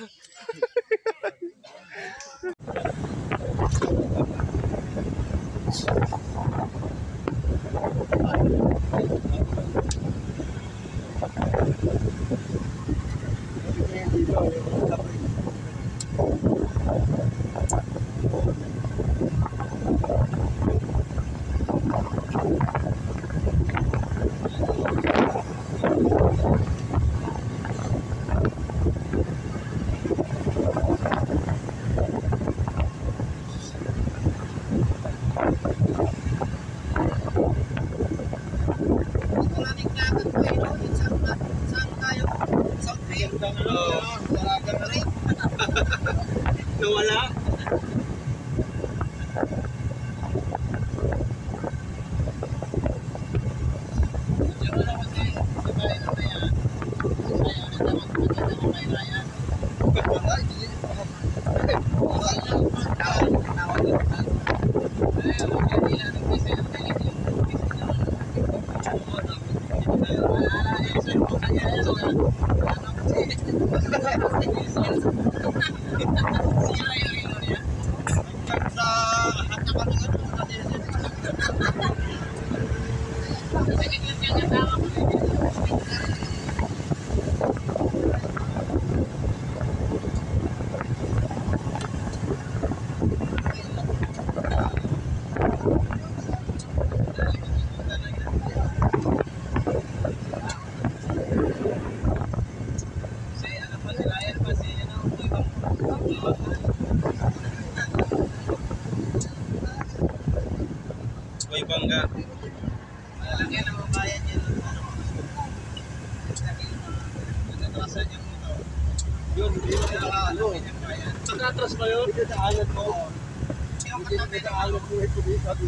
Nawala. Thank you. Mo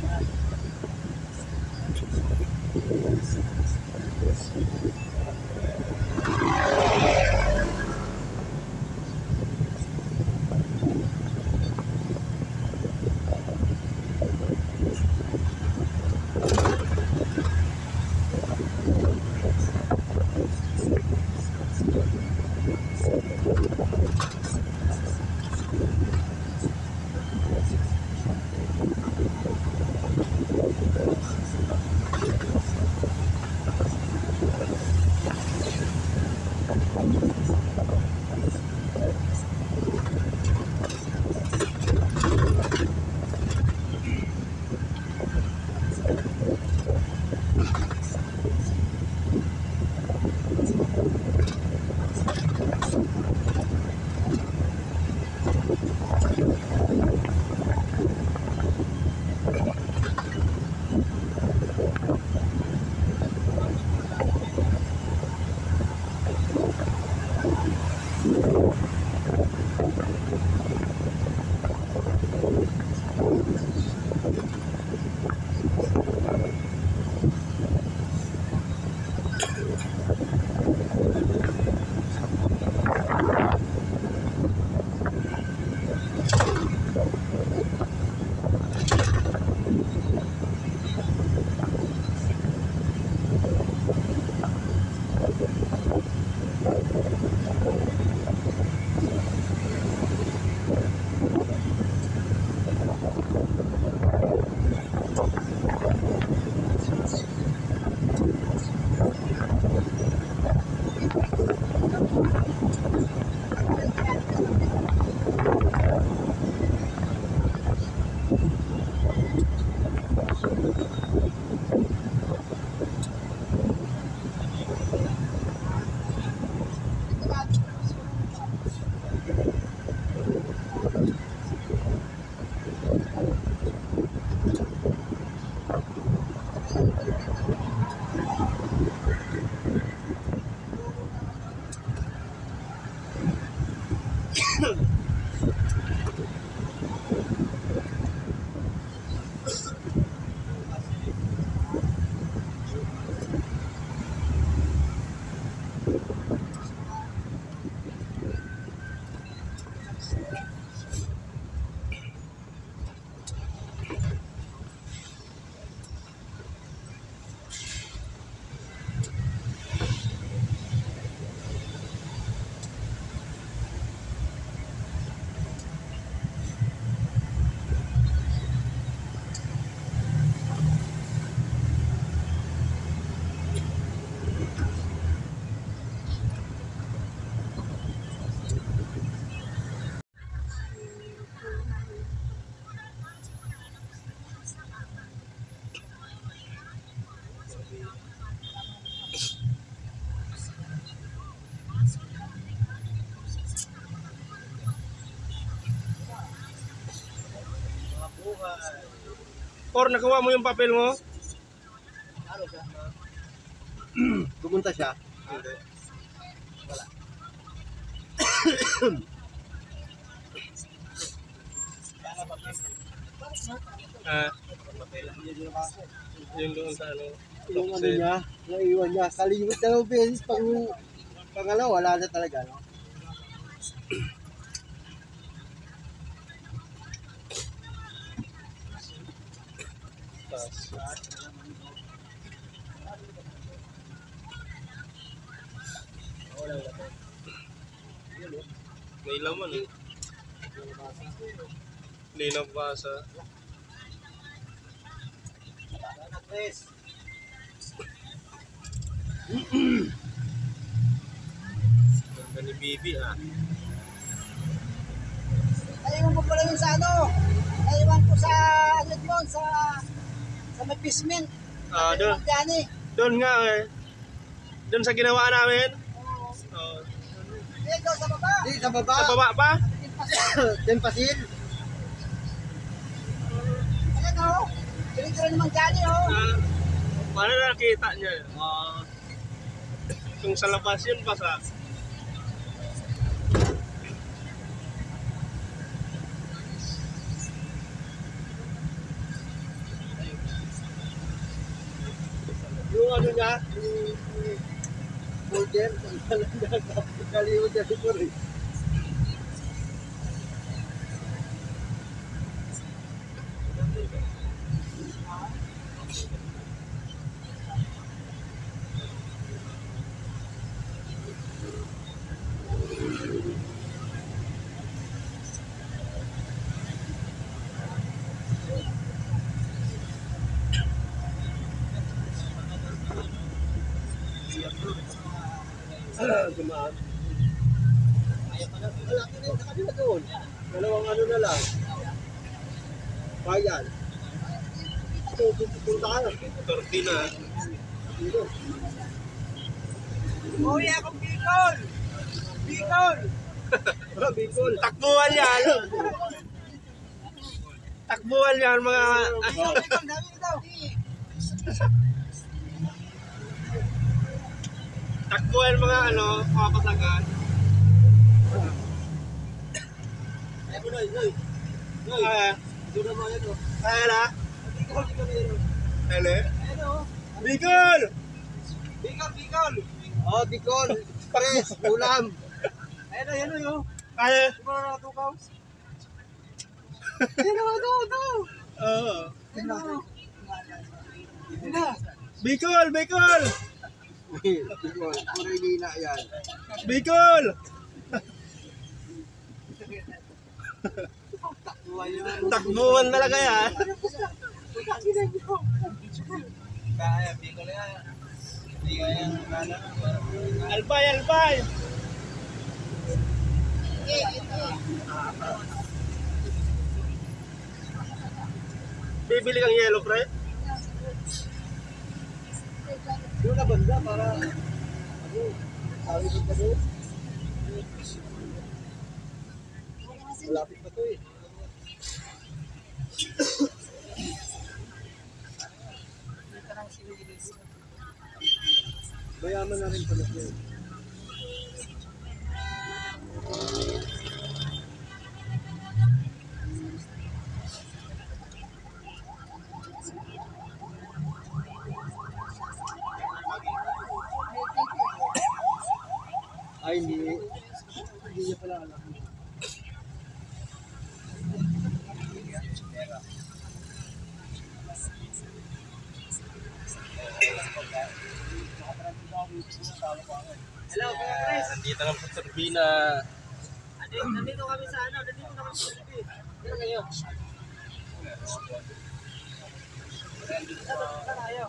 Thank you. Or nakuha mo yung papel mo? Ano siya? Pumunta siya? Hindi. Ah, yung doon sa ano. Yung ano niya, naiwan niya. Kalimut dalawang beses pang pangalawa, wala na talaga. No? May laman eh. Hindi nabasa. Ganda ni Bibi ah. Naiwan ko pala yun sa ano. Naiwan ko sa ano yun, sa sa may basement. Ah, doon. Dyan eh. Doon nga eh. Doon sa ginawa namin. Oh. Doon sa baba. Di, sa baba. Sa baba pa? Tempasil. Ayan o. Tinitira naman dyan eh o. Ah, paano nakita niya? Ah, kung sa labas yun pa sa... Yung ano niya, yung folder, kalimut niya siguro eh. Gumaan. Wala ka na sa kanila doon. Dalawang ano na lang. Bayan. Ito, pupunta ka na. Tortina. Dito. Uy, akong Bicol. Bicol. Bicol. Takbuhan yan! Takbuhan yan mga... Bicol, Bicol. Dami ito. Takbuhan mga ano, kapasagan. Ay, Noy, Noy. Noy, Ah, doon naman yan, oh. kaya na? Bicol, Bicol yan, oh. Hele? Ayan o. Bicol! Bicol, Bicol. Oh, Bicol. Express, ulam. Ayan o, ayan o. Kaya? Di ba nakatukaw? Hindi naman ito, ito. Oo. Ayan o. Ayan na. Bicol! Bicol! Bicol, puro ilina yan. Bicol! Takbuhan talaga yan. Kaya, Bicol yan. Albay, albay! Bibili kang yellow, pre? Doon na banda para ano, ko pa doon. Malapit pa to eh. Mayaman na rin pala siya. Ay, hindi. Hindi niya pala alam. Hello, Kuya Nandito lang sa turbina. Nandito, kami sa ano, nandito kami sa Libi. Dito kayo. Dito na tayo.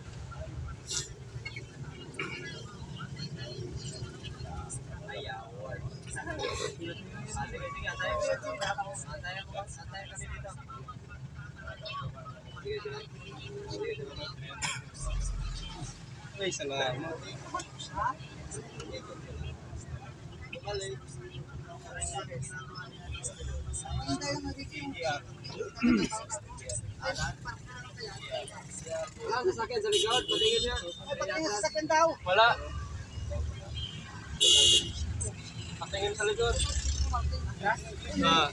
Ay, salamat. Wala, sasakyan sa likod. Patingin niya. Ay, pati yung sasakyan daw. Wala. Patingin sa likod. Ah.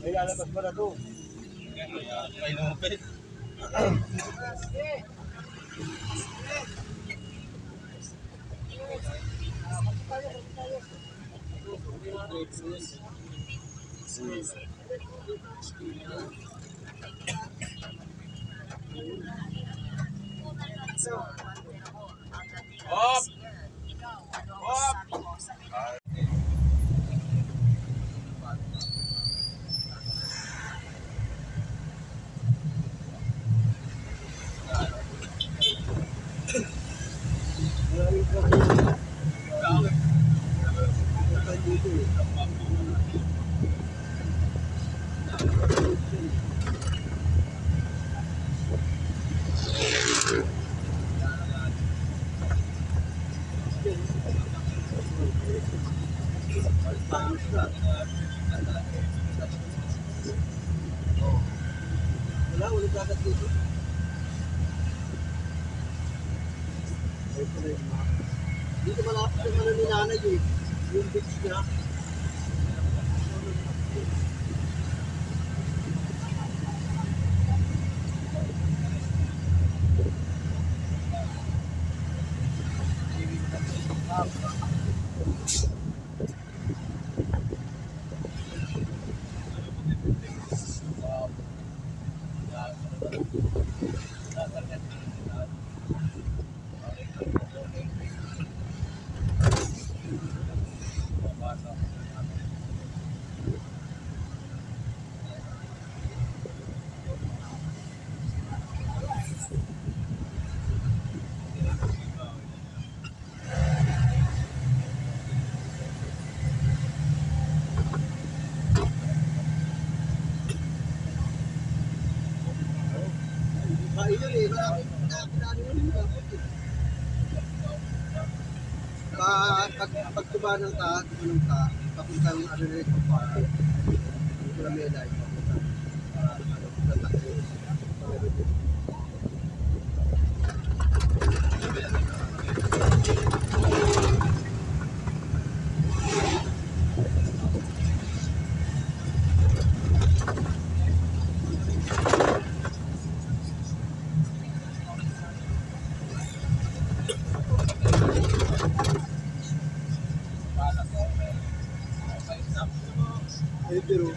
Ay, lalabas mo na to. May lumapit. Hop! Hop! Tuba ng ka, tumanong ka, papunta yung yung park. Eh, pero,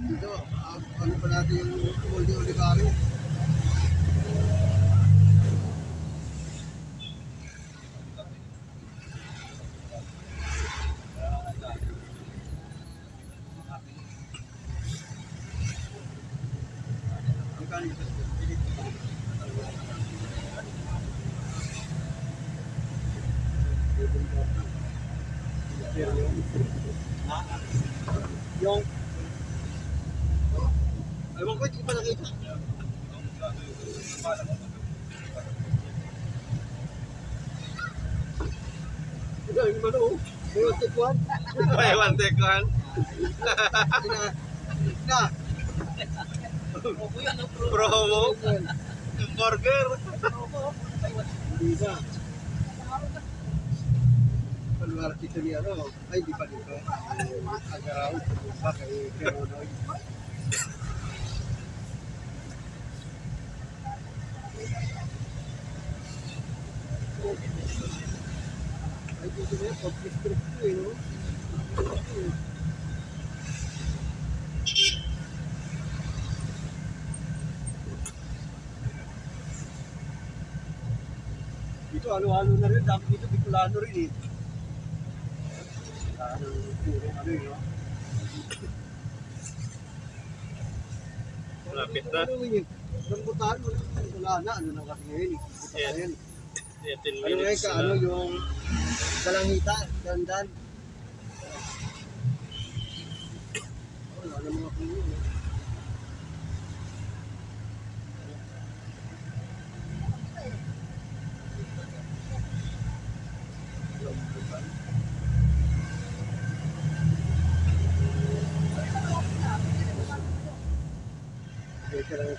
Dito, ah, ano pa natin yung Molde Olivari? Ang kanin sa Yung Ewan ko, hindi ko pa nakita. Ito, yung ano, may one take one. One. Na, Promo. Burger. hindi na. Palwar dito ni ano, ay di pa dito. Agaraw, pa kay Keronoy. Ay dito na, trip ko eh, no? Ano-ano na rin, dapat dito Bicolano rin eh. Ano, puro ano yun? Malapit na. Ano? Rambutan, wala na, ano na kasi ngayon eh. Ito pa. 10 Ano ngayon ka, ano yung dalangita, dandan. Oh, wala na mga puno. no? Rambutan. Kaya lang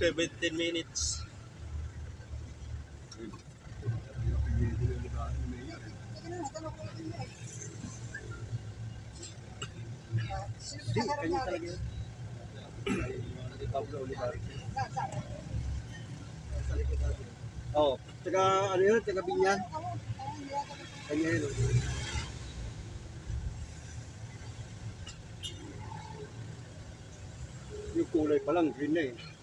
17 minutes. Oh, taga ano yun, taga Binyan. Kanya yun. Yung kulay pa lang, green na eh.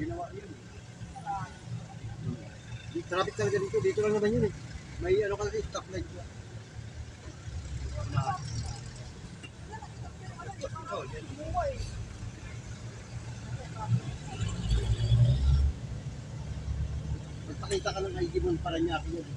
Ginawa yun. Di traffic talaga dito. Dito lang naman yun eh. May ano kasi stop light. Oh, yan. Magpakita ka ng ID mo para niya ako yun.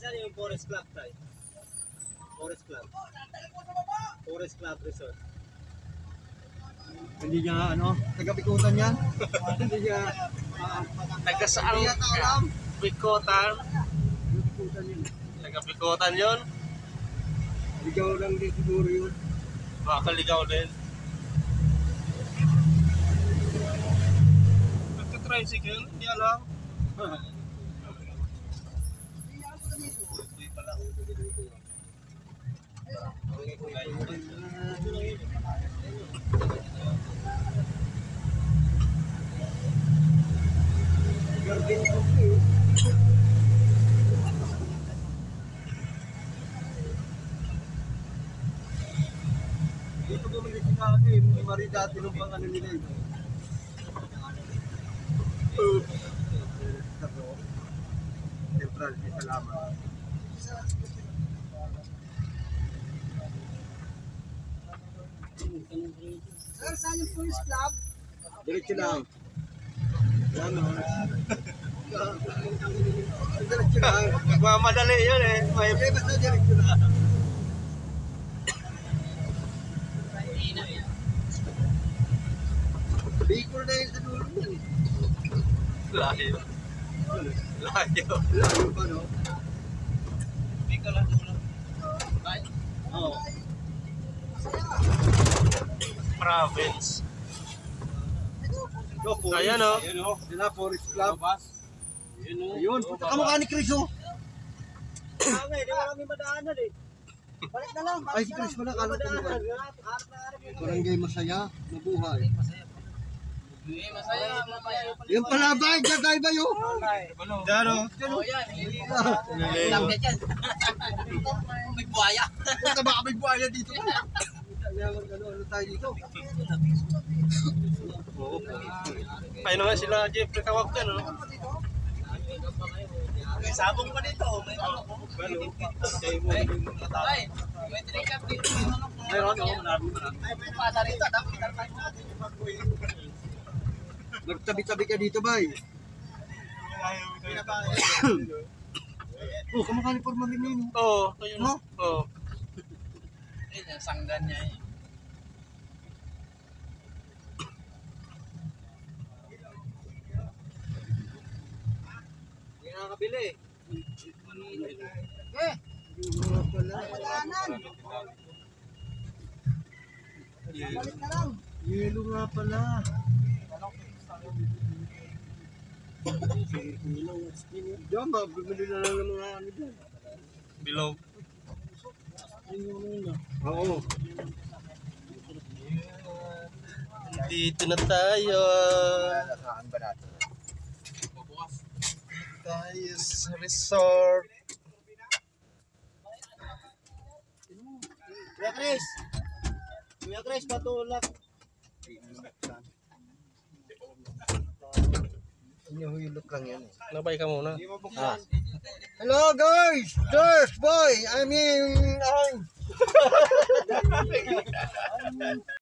Saan yung Forest Club, Tay? Forest Club. Forest Club Resort. Hindi niya ano, taga-bikutan yan. Hindi niya ah, Taga saan? Hindi yata alam. Bikotan. Bikutan yun. Taga Bikotan yun. Ligaw lang din siguro yun. Baka ligaw din. Nagka-tricycle? Hindi alam. Garden ko eh. Dito bumili si Kati, may mari dati nung pang ano nila eh. Uh, Central. Salamat. Sir, saan yung police club? Diretso lang. Yan o. Diretso lang. Nagmamadali yun eh. May diretso lang. Bicol na yun sa dulo yan. eh. Layo. Layo. Layo pa, no? Oo. Province. Go, Forest. Ayan o. Sila, Forest Club. Ayun, punta ka mukha ni Chris, oh. Balik na lang. Ay, si Chris pala, kala ko mukha. Barangay Masaya, mabuhay. Yung pala ba, jagay ba yun? Dano. May buhaya. Punta baka may buhaya dito. Ano, ano tayo dito? Kaya naman sila Jeffrey tawag dyan, no? May sabong pa dito. May ano po. Ay, may trick-up dito. Meron, oh, marami. Ay, may pasa rito. Dapat dapat Magtabi-tabi ka dito, bay. Oh, kamukha ni Forma rin yun. Oo. Oh, ayun. No? Oo. Ayun, sanggan niya eh. Hindi nakakabili. Eh, palanan. Yelo nga pala. Diyan, mabibili na lang ng mga ano dyan. Bilog. Oo. Dito na tayo. Saan ba natin? Tayo sa resort. Kuya Chris! Kuya Chris, patulak. Inuhilot lang yan eh. Nabay ka muna. Ah. Hello guys! There's boy! I mean, I'm...